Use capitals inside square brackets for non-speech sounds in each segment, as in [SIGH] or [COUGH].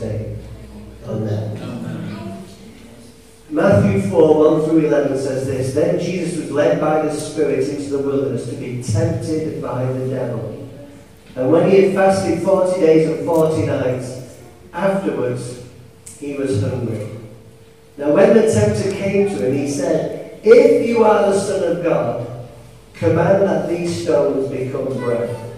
Name. Amen. Matthew 4 1 through 11 says this Then Jesus was led by the Spirit into the wilderness to be tempted by the devil. And when he had fasted 40 days and 40 nights, afterwards he was hungry. Now, when the tempter came to him, he said, If you are the Son of God, command that these stones become bread.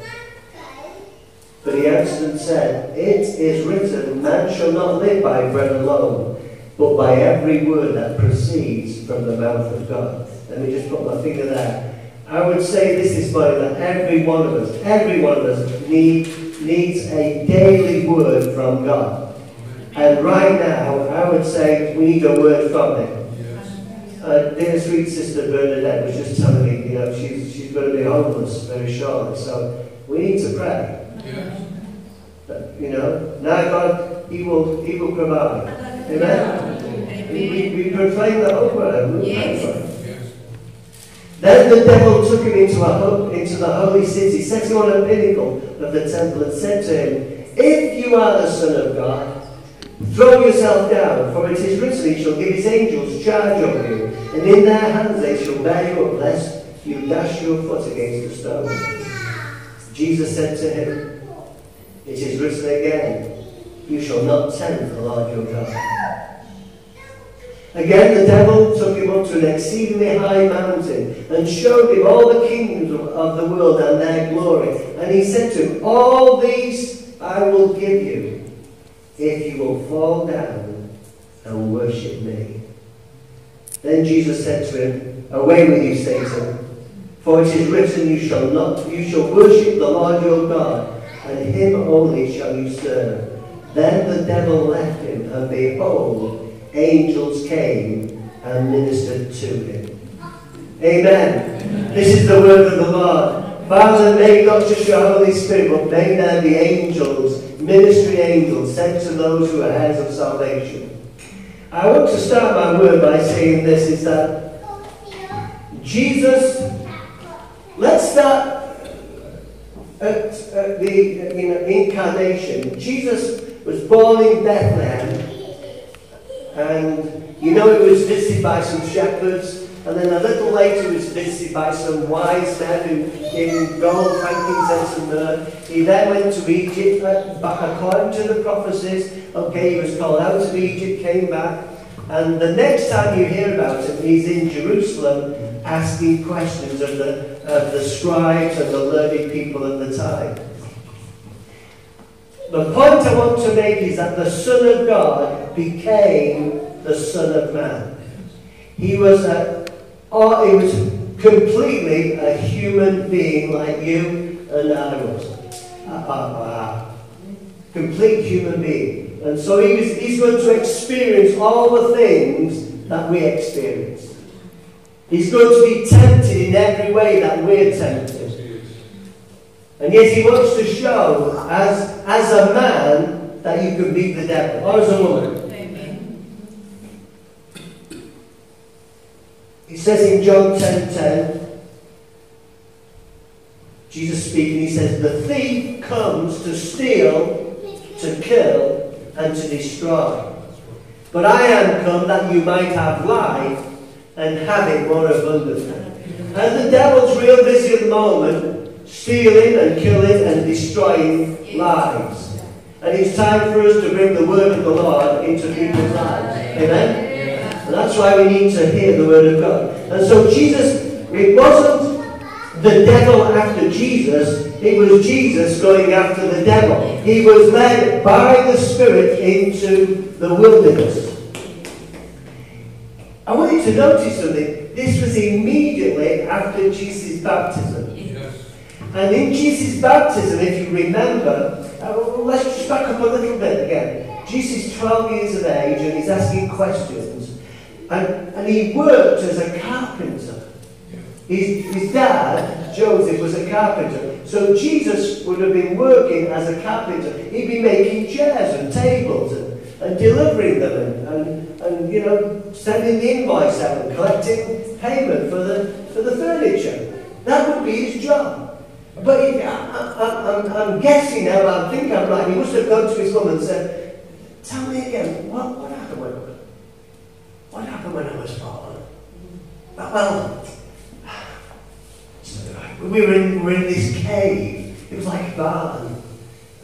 But he answered and said, It is written, Man shall not live by bread alone but by every word that proceeds from the mouth of God. Let me just put my finger there. I would say this is morning that every one of us, every one of us need, needs a daily word from God. And right now, I would say we need a word from Him. Uh, dear sweet sister Bernadette was just telling me, you know, she's, she's going to be homeless very shortly, so we need to pray. Yes. But, you know, now God, He will, He will provide. Amen. We, we proclaim that hope and yes. Then the devil took him into, a, into the holy city, set him on a pinnacle of the temple, and said to him, If you are the Son of God, throw yourself down, for it is written, He shall give His angels charge over you, and in their hands they shall bear you up, lest you dash your foot against a stone. Jesus said to him, It is written again, You shall not tempt the Lord your God. Again, the devil took him up to an exceedingly high mountain and showed him all the kingdoms of the world and their glory. And he said to him, All these I will give you if you will fall down and worship me. Then Jesus said to him, Away with you, Satan, for it is written, You shall not, you shall worship the Lord your God, and him only shall you serve. Then the devil left him, and behold, angels came and ministered to him. Amen. This is the word of the Lord. Father, may not just your Holy Spirit, but may there be angels, ministry angels, sent to those who are heirs of salvation. I want to start my word by saying this, is that Jesus, let's start at, at the you know, incarnation. Jesus was born in Bethlehem and you know he was visited by some shepherds, and then a little later he was visited by some wise men who gave him gold, frankincense, and myrrh. He then went to Egypt, uh, back according to the prophecies. Okay, he was called out of Egypt, came back, and the next time you hear about him, he's in Jerusalem asking questions of the, of the scribes and the learned people at the time. The point I want to make is that the Son of God became the Son of Man. He was a, oh, he was completely a human being like you and I was. A, a, a complete human being. And so he was, he's going to experience all the things that we experience. He's going to be tempted in every way that we're tempted. And yet he wants to show, as, as a man, that you can beat the devil, or as a woman. He says in John 10.10, 10, Jesus speaking, he says, The thief comes to steal, to kill, and to destroy. But I am come that you might have life and have it more abundantly. And the devil's real busy at the moment stealing and killing and destroying lives. And it's time for us to bring the word of the Lord into people's lives. Amen? And that's why we need to hear the word of God. And so Jesus, it wasn't the devil after Jesus, it was Jesus going after the devil. He was led by the Spirit into the wilderness. I want you to notice something. This was immediately after Jesus' baptism. And in Jesus' baptism, if you remember, uh, let's just back up a little bit again. Jesus is 12 years of age and he's asking questions. And, and he worked as a carpenter. His, his dad, Joseph, was a carpenter. So Jesus would have been working as a carpenter. He'd be making chairs and tables and, delivering them and, and, you know, sending the invoice out and collecting payment for the, for the furniture. That would be his job. But I, am guessing now, I think I'm right, he must have gone to his mum and said, tell me again, what, what happened when, what happened when I was born? Well, we were in, we were in this cave. It was like a barn.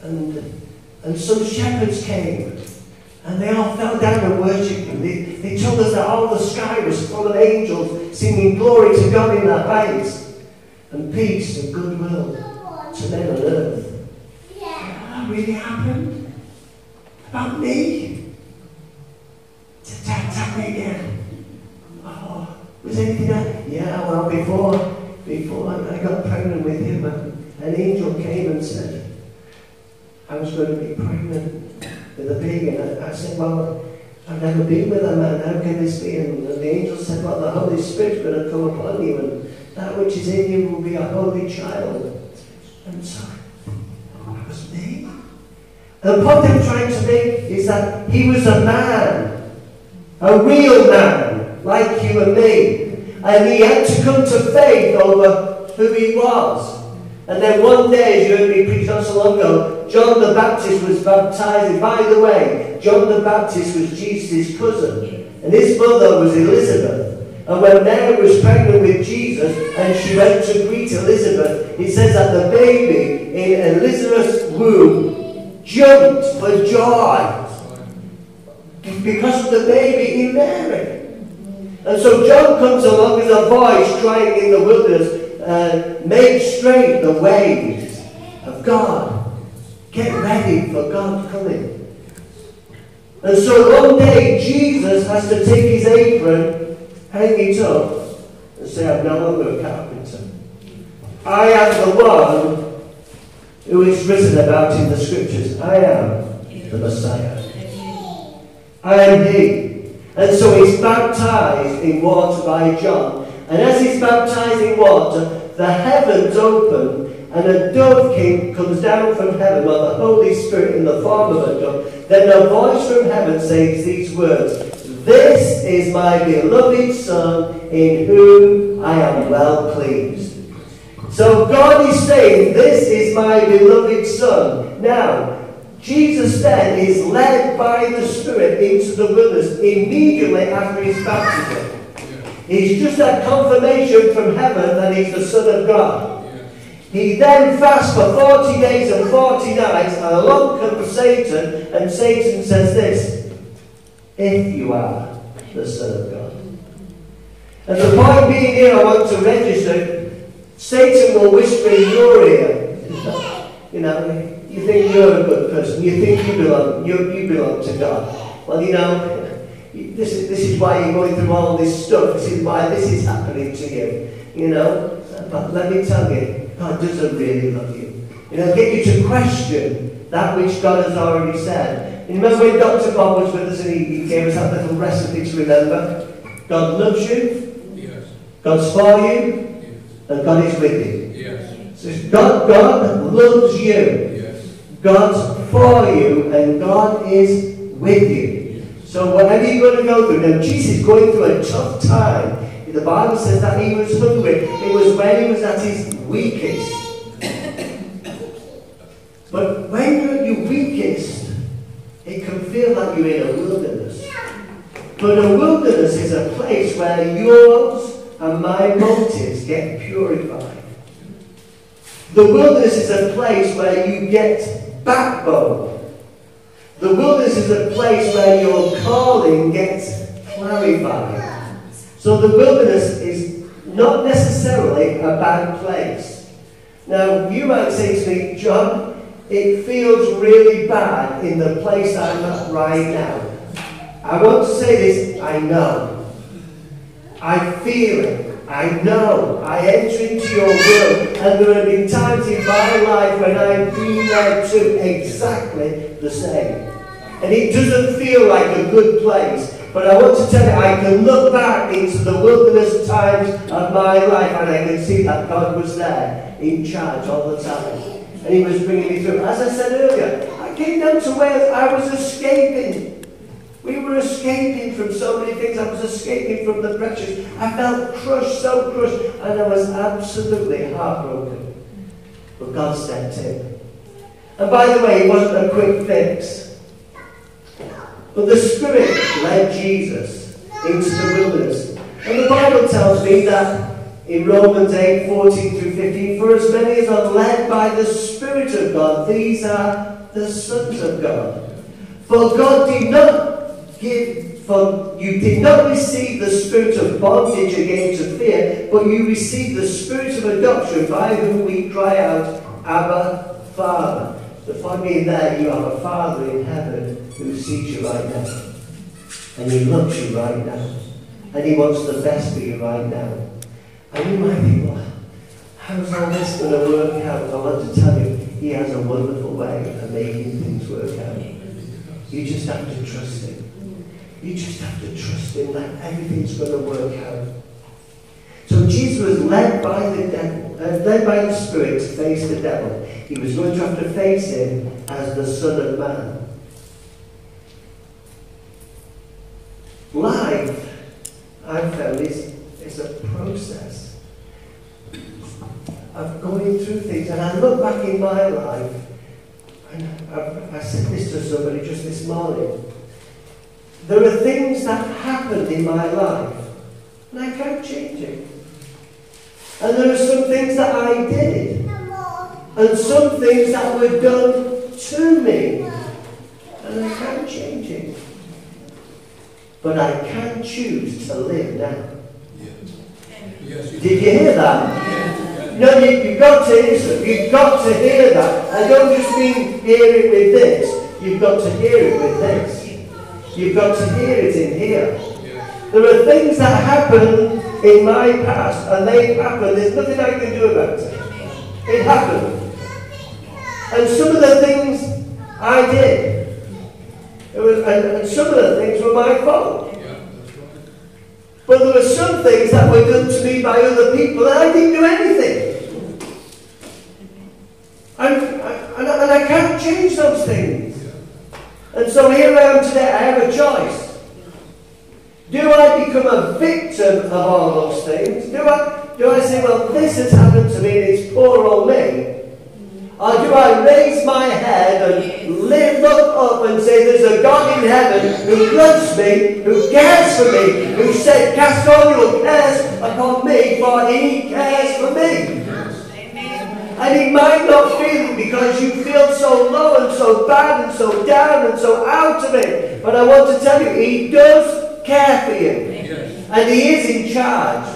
And, and some shepherds came. And they all fell down and worshipped him. They, they told us that all the sky was full of angels singing glory to God in their highest. And peace and goodwill to men on earth. Yeah. That really happened? About me? Tell, tell me again. Oh, was anything else? Yeah, well, before before I got pregnant with him, an angel came and said, I was going to be pregnant baby. And I, I said, Well, I've never been with a man. How can this be? And the angel said, Well, the Holy Spirit's going to come upon you, and that which is in you will be a holy child. And so, that was me. And the point I'm trying to make is that he was a man, a real man, like you and me. And he had to come to faith over who he was. And then one day, as you heard me preach not so long ago, John the Baptist was baptized. By the way, John the Baptist was Jesus' cousin. And his mother was Elizabeth. And when Mary was pregnant with Jesus and she went to greet Elizabeth, it says that the baby in Elizabeth's womb jumped for joy because of the baby in Mary. And so John comes along as a voice crying in the wilderness, uh, make straight the ways of God. Get ready for God coming. And so one day Jesus has to take his apron, hang it up, and say, I'm no longer a carpenter. I am the one who is written about in the scriptures. I am the Messiah. I am he. And so he's baptized in water by John. And as he's baptizing water, the heavens open and a dove king comes down from heaven, or the Holy Spirit in the form of a dove. Then a voice from heaven says these words, This is my beloved Son, in whom I am well pleased. So God is saying, This is my beloved Son. Now, Jesus then is led by the Spirit into the wilderness immediately after his baptism. He's just had confirmation from heaven that he's the Son of God. He then fasts for 40 days and 40 nights, and along comes Satan, and Satan says this If you are the Son of God. And the point being here, I want to register Satan will whisper in your ear, [LAUGHS] you know, you think you're a good person. You think you belong, you, you belong to God. Well, you know, this is, this is why you're going through all this stuff. This is why this is happening to you. You know? But let me tell you, God doesn't really love you. You know, get you to question that which God has already said. You remember when Dr. Bob was with us and he, he gave us that little recipe to remember? God loves you. Yes. God's for you. Yes. And God is with you. Yes. So God, God loves you. Yes. God's for you and God is with you. So whatever you're going to go through, now Jesus is going through a tough time. The Bible says that he was hungry. It was when he was at his weakest. But when you're at your weakest, it can feel like you're in a wilderness. But a wilderness is a place where yours and my motives get purified. The wilderness is a place where you get backbone. The wilderness is a place where your calling gets clarified. So the wilderness is not necessarily a bad place. Now, you might say to me, John, it feels really bad in the place I'm at right now. I want to say this, I know. I feel it. I know. I enter into your will, and there have been times in my life when I've been there too, exactly the same. And it doesn't feel like a good place. But I want to tell you, I can look back into the wilderness times of my life and I can see that God was there in charge all the time. And He was bringing me through. As I said earlier, I came down to Wales, I was escaping. We were escaping from so many things. I was escaping from the pressures. I felt crushed, so crushed, and I was absolutely heartbroken. But God stepped in. And by the way, it wasn't a quick fix. But the Spirit led Jesus into the wilderness. And the Bible tells me that in Romans 8, 14 through 15, for as many as are led by the Spirit of God, these are the sons of God. For God did not give, for you did not receive the spirit of bondage again to fear, but you received the spirit of adoption by whom we cry out, Abba, Father. Find me there, you have a Father in heaven who sees you right now. And he loves you right now. And he wants the best for you right now. And you might think, well, how's all this going to work out? I want to tell you, he has a wonderful way of making things work out. You just have to trust him. You just have to trust him that everything's going to work out. So Jesus was led by the devil, uh, led by the Spirit to face the devil. He was going to have to face him as the Son of Man. Life, I've found, is, is a process of going through things. And I look back in my life, and I, I said this to somebody just this morning. There are things that happened in my life, and I can't change it. And there are some things that I did, and some things that were done to me, and I can't change it. But I can choose to live now. Yes, Did you hear that? No, you, you've got to listen. You've got to hear that. I don't just mean hear it with this. You've got to hear it with this. You've got to hear it in here. There are things that happened in my past, and they happened. There's nothing I can do about it. It happened. And some of the things I did. It was, and, and some of the things were my fault. Yeah, right. But there were some things that were done to me by other people and I didn't do anything. And, and, and I can't change those things. And so here I am today, I have a choice. Do I become a victim of all those things? Do I, do I say, well, this has happened to me and it's poor old me? Or do I raise my head and lift up, up and say, there's a God in heaven who loves me, who cares for me, who said, cast all your cares upon me, for he cares for me. And he might not feel it because you feel so low and so bad and so down and so out of it. But I want to tell you, he does care for you. Yes. And he is in charge.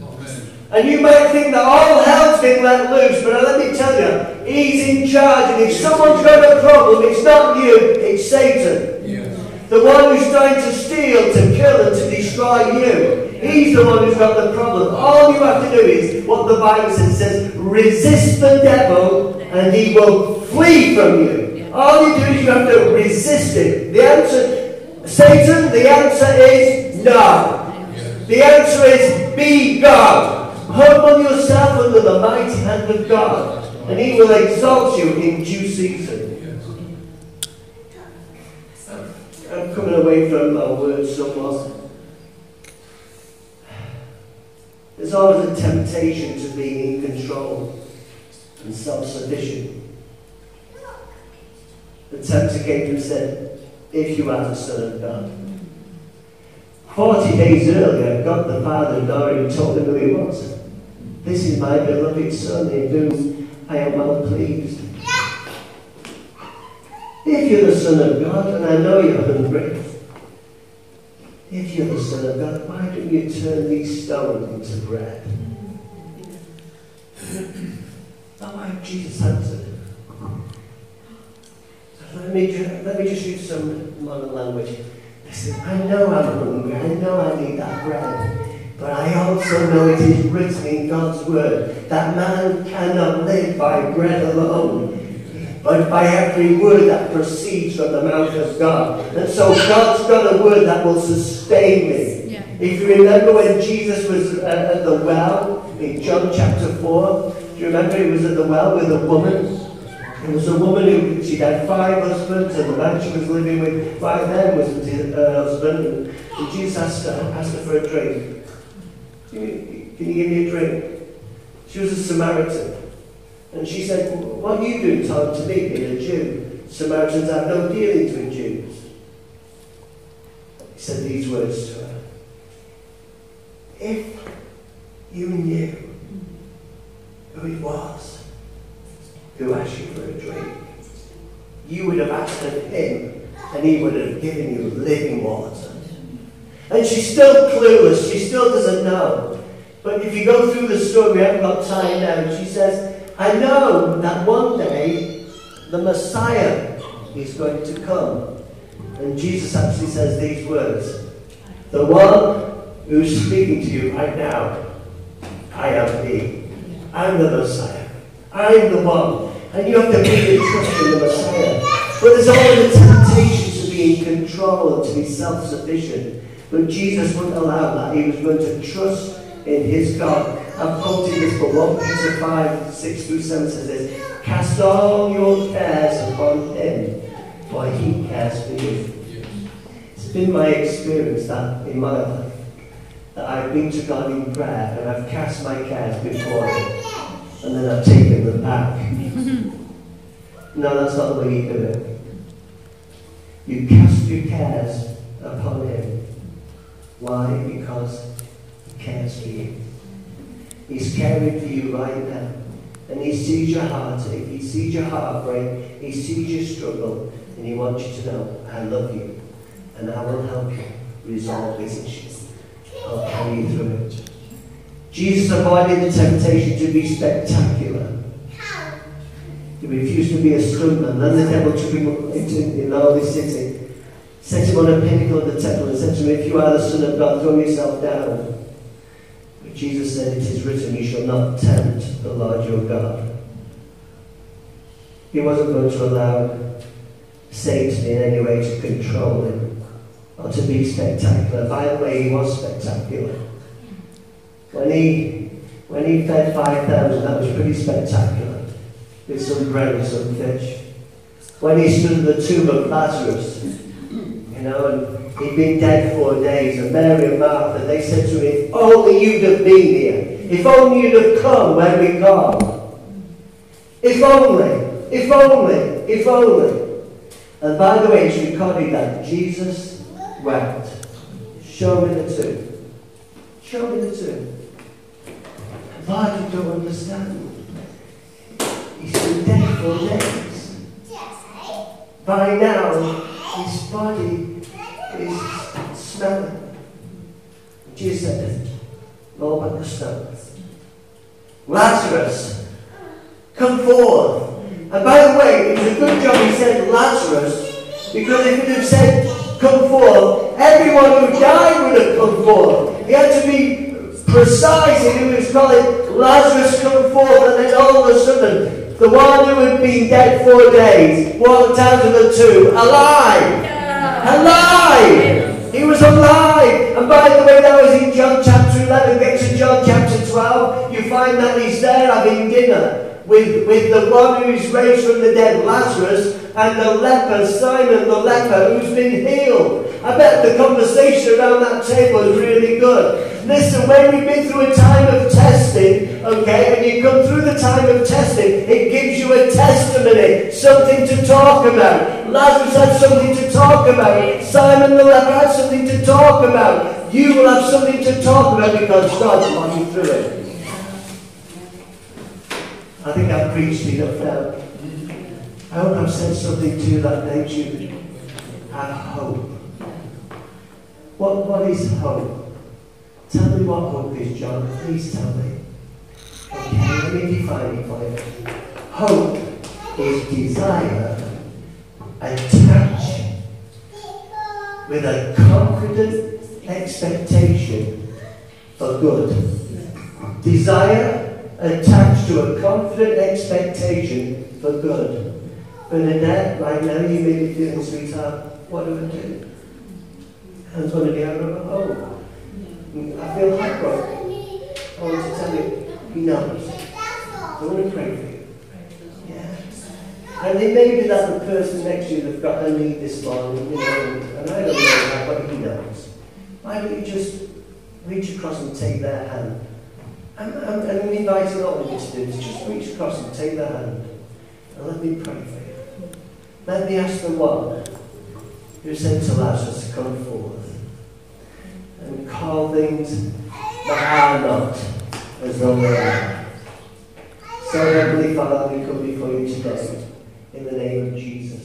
Amen. And you might think that all hell's been let loose, but let me tell you, he's in charge. And if someone's got a problem, it's not you, it's Satan. Yes. The one who's trying to steal, to kill, and to destroy you. He's the one who's got the problem. All you have to do is what the Bible says, says resist the devil and he will flee from you. All you do is you have to resist him. The answer, Satan, the answer is no. The answer is be God. Humble yourself under the mighty hand of God, and He will exalt you in due season. I'm coming away from my words somewhat. There's always a temptation to be in control and self-sufficient. The tempter came and said, if you are the Son of God. Forty days earlier, God the Father had already told him who he was. This is my beloved Son in whom I am well pleased. If you're the Son of God, and I know you're hungry, if you're the Son of God, why don't you turn these stones into bread? Not like Jesus answered. Let me, let me just use some modern language. Listen, I know I'm hungry, I know I need that bread, but I also know it is written in God's word that man cannot live by bread alone, but by every word that proceeds from the mouth of God. And so God's got a word that will sustain me. Yeah. If you remember when Jesus was uh, at the well in John chapter 4, do you remember he was at the well with a woman? It was a woman who she'd had five husbands, and the man she was living with, five men was her husband. And Jesus asked her, asked her for a drink. Can you, can you give me a drink? She was a Samaritan. And she said, What are you doing talking to me, being a Jew? Samaritans have no dealings with Jews. He said these words to her. If you knew who it was who asked you for a drink, you would have asked of him and he would have given you living water. And she's still clueless, she still doesn't know. But if you go through the story, we haven't got time now, she says, I know that one day the Messiah is going to come. And Jesus actually says these words The one who's speaking to you right now, I am He. I'm the Messiah. I'm the one. And you have to really trust in the Messiah. But there's always a temptation to be in control and to be self sufficient. But Jesus wouldn't allow that. He was going to trust in his God. I've quoted this, but 1 Peter 5, 6 through 7 says this Cast all your cares upon him, for he cares for you. It's been my experience that in my life that I've been to God in prayer and I've cast my cares before him and then I've taken them back. [LAUGHS] no, that's not the way you do it. You cast your cares upon him. Why? Because cares for you. He's caring for you right now. And he sees your heartache, he sees your heartbreak, he sees your struggle, and he wants you to know, I love you, and I will help you resolve this issue. I'll carry you through it. Jesus avoided the temptation to be spectacular. He refused to be a stuntman. Then the devil took him into in all city, set him on a pinnacle of the temple, and said to him, If you are the Son of God, throw yourself down. But Jesus said, It is written, You shall not tempt the Lord your God. He wasn't going to allow Satan in any way to control him or to be spectacular. By the way, he was spectacular. When he when he fed five thousand, that was pretty spectacular. With some bread and some fish. When he stood in the tomb of Lazarus, you know, and he'd been dead four days, and Mary and Martha, they said to him, If only you'd have been here. If only you'd have come when we gone. If only, if only, if only. And by the way, it's recorded that Jesus wept. Show me the tomb. Show me the tomb. Lord, you don't understand. He's been dead for days. By now, his body is smelling. Jesus said, roll back the stone. Lazarus, come forth. And by the way, it was a good job he said Lazarus, because if he'd have said, come forth, everyone who died would have come forth. He had to be precise in who he was calling. Lazarus come forth, and then all of a sudden, the one who had been dead four days walked out of the tomb alive. Alive! He was alive! And by the way, that was in John chapter 11. Get to John chapter 12. You find that he's there having dinner with, with the one who's raised from the dead, Lazarus, and the leper, Simon the leper, who's been healed. I bet the conversation around that table is really good. Listen, when we've been through a time of testing, okay, and you come through the time of testing, it gives you a testimony, something to talk about. Lazarus had something to talk about. Simon the leper had something to talk about. You will have something to talk about because God brought you through it. I think I've preached enough now. Um, I hope I've said something to you that makes you have hope. What, what is hope? Tell me what hope is, John. Please tell me. Okay, let me define it for you. Hope is desire attached with a confident expectation for good. Desire attached to a confident expectation for good. But in that, right now you may be feeling, sweetheart, what do I do? Hands on the other, oh, I feel heartbroken. I want to tell you, knows. I want to pray for you. Yeah. And it may be that the person next to you that's got a need this morning, you know, and I don't know that, but he knows. Why don't you just reach across and take their hand? I'm, I'm, I'm inviting all of you to do this. Just reach across and take their hand. And let me pray for you. Let me ask the one who said to Lazarus to come forth. And call things that are not as though they are. So, Heavenly Father, we come before you today in the name of Jesus,